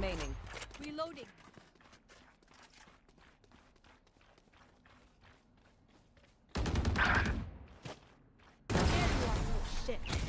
remaining. Reloading. There. Oh shit.